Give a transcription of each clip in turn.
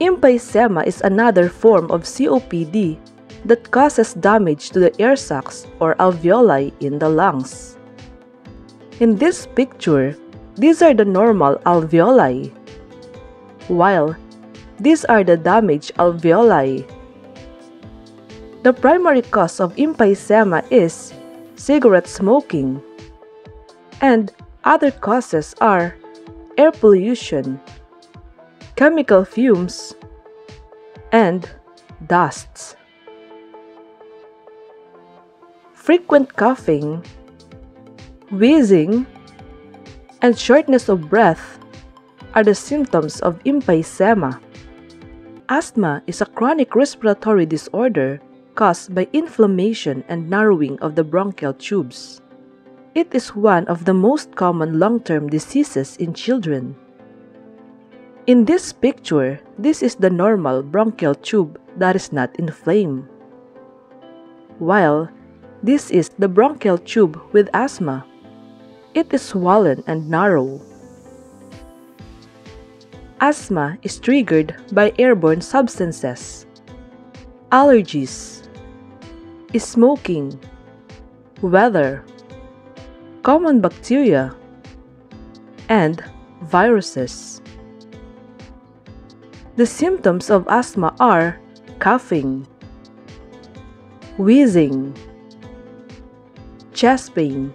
Emphysema is another form of COPD that causes damage to the air sacs or alveoli in the lungs. In this picture, these are the normal alveoli, while these are the damaged alveoli. The primary cause of emphysema is cigarette smoking, and other causes are air pollution, chemical fumes, and dusts. Frequent coughing, wheezing, and shortness of breath are the symptoms of emphysema. Asthma is a chronic respiratory disorder caused by inflammation and narrowing of the bronchial tubes. It is one of the most common long-term diseases in children. In this picture, this is the normal bronchial tube that is not inflamed. While this is the bronchial tube with asthma. It is swollen and narrow. Asthma is triggered by airborne substances, allergies, smoking, weather, common bacteria, and viruses. The symptoms of asthma are coughing, wheezing, chest pain,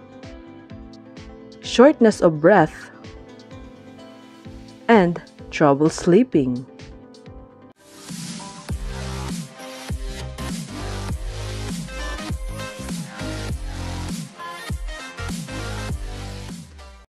shortness of breath, and trouble sleeping.